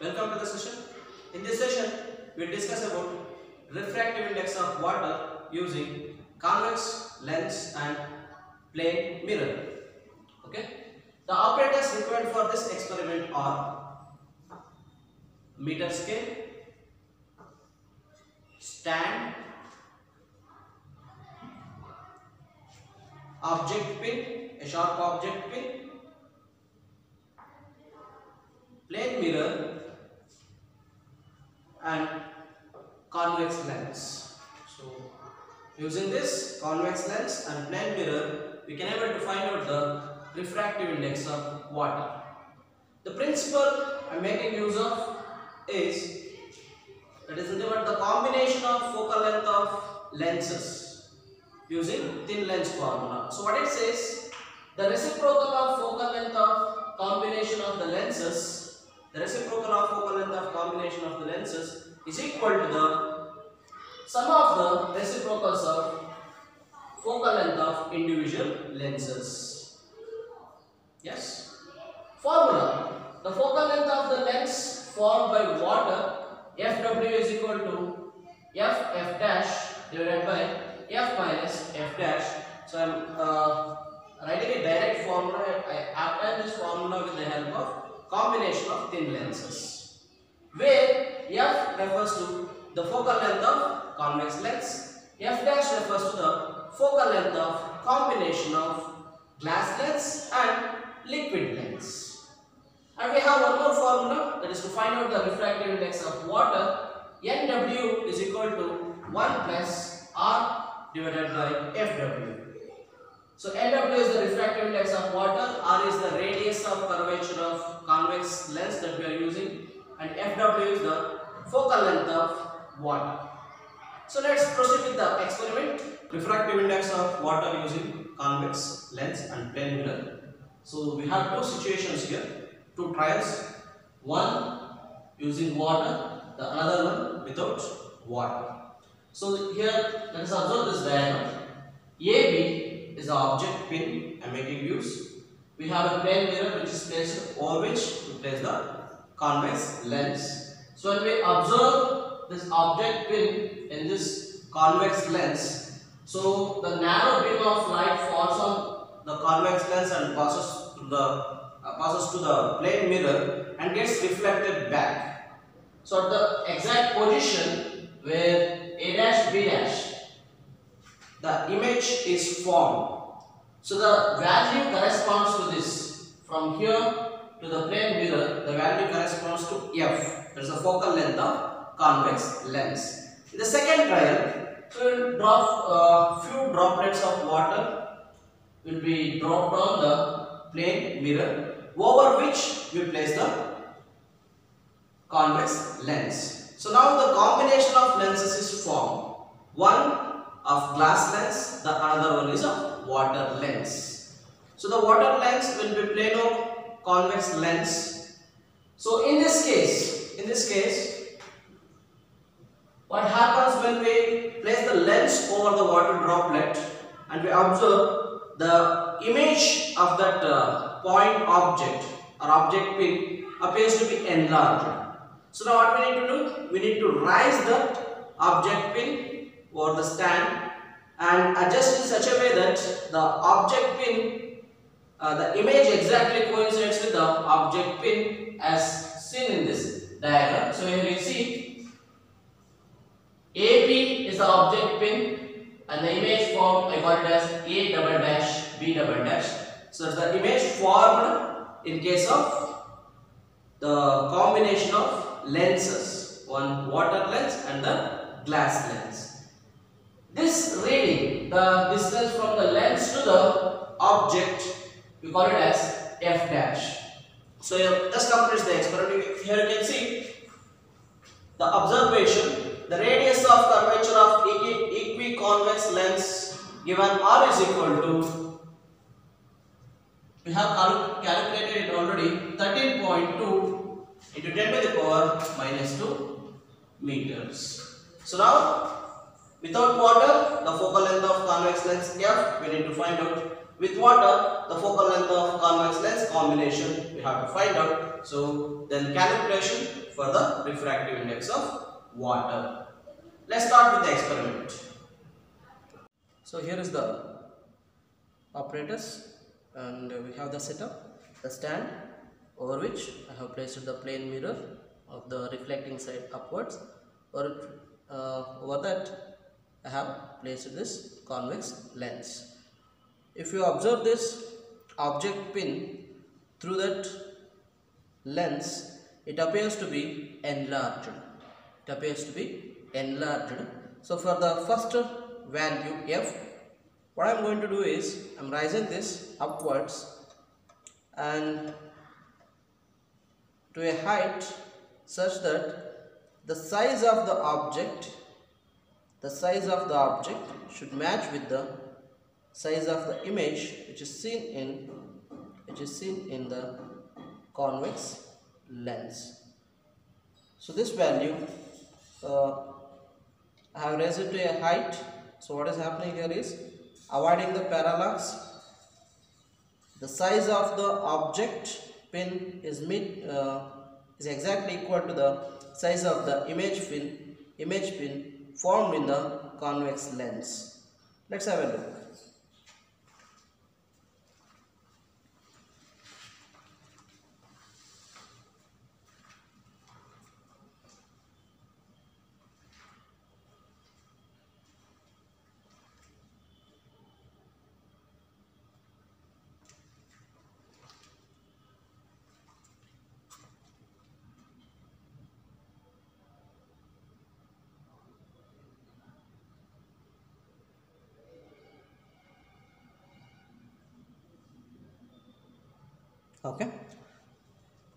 Welcome to the session. In this session, we discuss about refractive index of water using convex lens and plane mirror. Okay. The operators required for this experiment are meter scale, stand, object pin, a sharp object pin, plane mirror and convex lens. So using this convex lens and plane mirror we can able to find out the refractive index of water. The principle I am making use of is that is nothing but the combination of focal length of lenses using thin lens formula. So what it says the reciprocal of focal length of combination of the lenses the reciprocal of focal length of combination of the lenses is equal to the sum of the reciprocals of focal length of individual lenses. Yes. Formula. The focal length of the lens formed by water Fw is equal to F F dash divided by F minus F dash. So I am uh, writing a direct formula. I apply this formula with the help of combination of thin lenses. Where F refers to the focal length of convex lens, F dash refers to the focal length of combination of glass lens and liquid lens. And we have one more formula that is to find out the refractive index of water. NW is equal to 1 plus R divided by FW. So NW is the refractive index of water, R is the radius of curvature of convex lens that we are using and FW is the focal length of water. So let's proceed with the experiment. Refractive index of water using convex lens and plane mirror. So we have two situations here, two trials. One using water, the other one without water. So here let us observe this diagram. AB is the object pin I am making use. We have a plane mirror which is placed over which to place the convex lens. So when we observe this object pin in this convex lens, so the narrow beam of light falls on the convex lens and passes to the uh, passes to the plane mirror and gets reflected back. So at the exact position where A dash B dash the image is formed. So the value corresponds to this. From here to the plane mirror, the value corresponds to F. That is the focal length of convex lens. In the second trial, we will drop uh, few droplets of water will be dropped on the plane mirror over which we place the convex lens. So now the combination of lenses is formed. One of glass lens, the another one is a water lens. So the water lens will be plano convex lens. So in this case, in this case, what happens when we place the lens over the water droplet and we observe the image of that uh, point object or object pin appears to be enlarged. So now what we need to do? We need to rise that object pin over the stand and adjust in such a way that the object pin, uh, the image exactly coincides with the object pin as seen in this diagram. So here you see AB is the object pin and the image formed I got it as A double dash B double dash. So the image formed in case of the combination of lenses, one water lens and the glass lens. This reading, the distance from the lens to the object, we call it as f dash. So just completes the experiment. Here you can see the observation, the radius of curvature of equiconvex lens given r is equal to, we have calculated it already, 13.2 into 10 to the power minus 2 meters. So now Without water, the focal length of convex lens f we need to find out. With water, the focal length of convex lens combination we have to find out. So then calculation for the refractive index of water. Let's start with the experiment. So here is the apparatus and we have the setup, the stand over which I have placed the plane mirror of the reflecting side upwards or uh, over that I have placed this convex lens. If you observe this object pin through that lens it appears to be enlarged it appears to be enlarged so for the first value f what I am going to do is I am raising this upwards and to a height such that the size of the object the size of the object should match with the size of the image which is seen in which is seen in the convex lens. So this value uh, I have raised it to a height. So what is happening here is avoiding the parallax. The size of the object pin is mid uh, is exactly equal to the size of the image pin image pin formed in the convex lens. Let's have a look okay.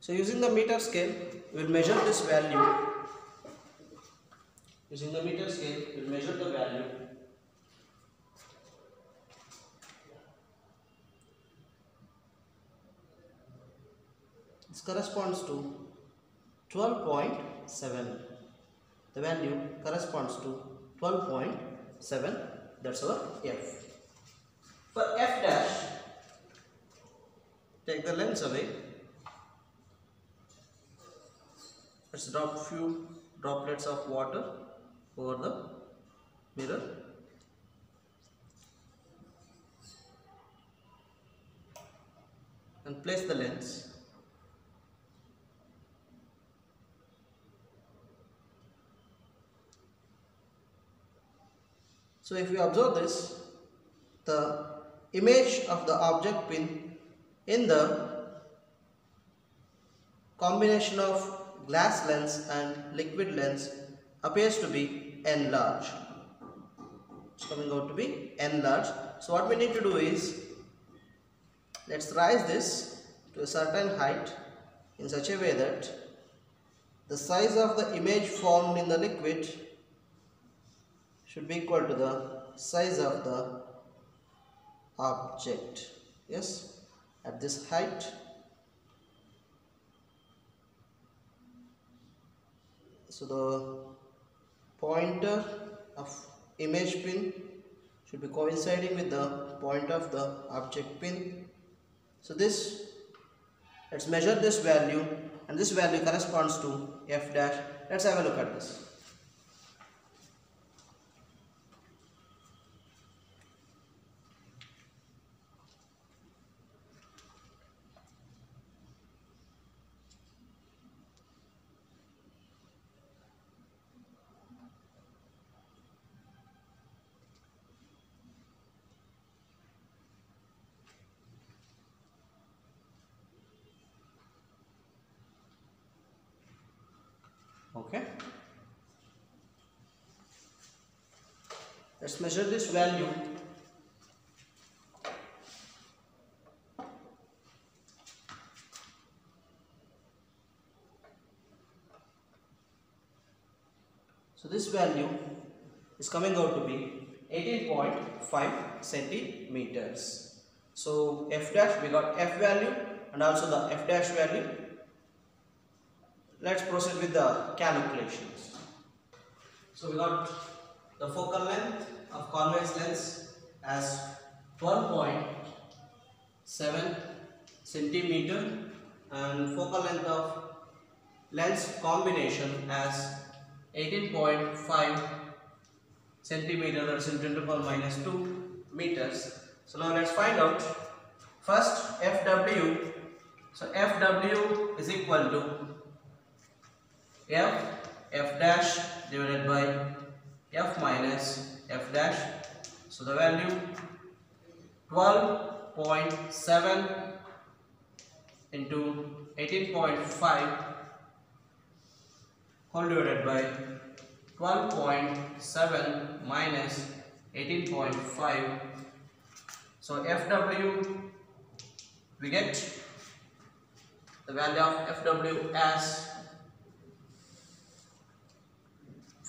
So using the meter scale we'll measure this value. Using the meter scale we'll measure the value. This corresponds to 12.7 the value corresponds to 12.7 that's our f. For f dash take the lens away. Let's drop few droplets of water over the mirror. And place the lens. So if you observe this the image of the object pin in the combination of glass lens and liquid lens appears to be enlarged. It's coming out to be enlarged. So what we need to do is let's raise this to a certain height in such a way that the size of the image formed in the liquid should be equal to the size of the object. Yes at this height. So the pointer of image pin should be coinciding with the point of the object pin. So this let's measure this value and this value corresponds to f dash. Let's have a look at this okay. Let's measure this value. So this value is coming out to be 18.5 centimeters. So f dash we got f value and also the f dash value let's proceed with the calculations. So we got the focal length of convex lens as 12.7 centimeter and focal length of lens combination as 18.5 centimeter that's in 10 to power minus 2 meters. So now let's find out first FW. So FW is equal to F F dash divided by F minus F dash. So the value 12.7 into 18.5 whole divided by 12.7 minus 18.5 so FW we get the value of FW as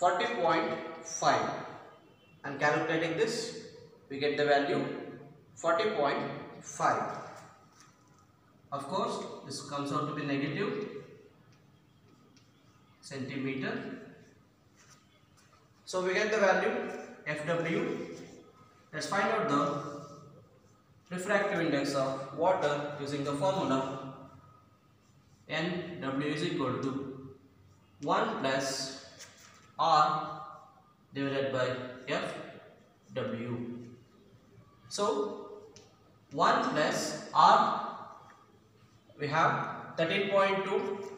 40.5 and calculating this we get the value 40.5 of course this comes out to be negative centimeter. So we get the value FW let's find out the refractive index of water using the formula NW is equal to 1 plus R divided by FW so 1 plus R we have 13.2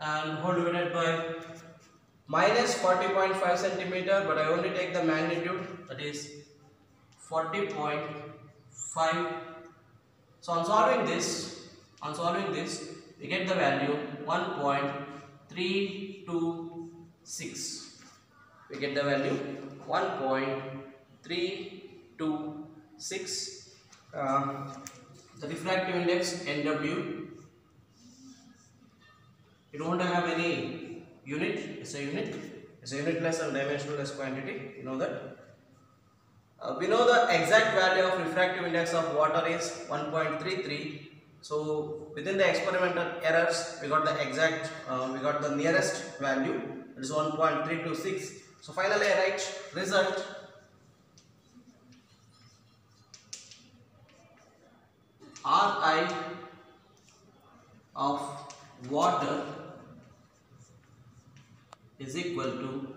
and whole divided by minus 40.5 centimeter but I only take the magnitude that is 40.5 so on solving this on solving this we get the value 1.326 we get the value 1.326 uh, the refractive index NW you don't have any unit it's a unit. It's a unitless and dimensionless quantity you know that? Uh, we know the exact value of refractive index of water is 1.33 so within the experimental errors we got the exact uh, we got the nearest value it is 1.326 so finally i write result. Ri of water is equal to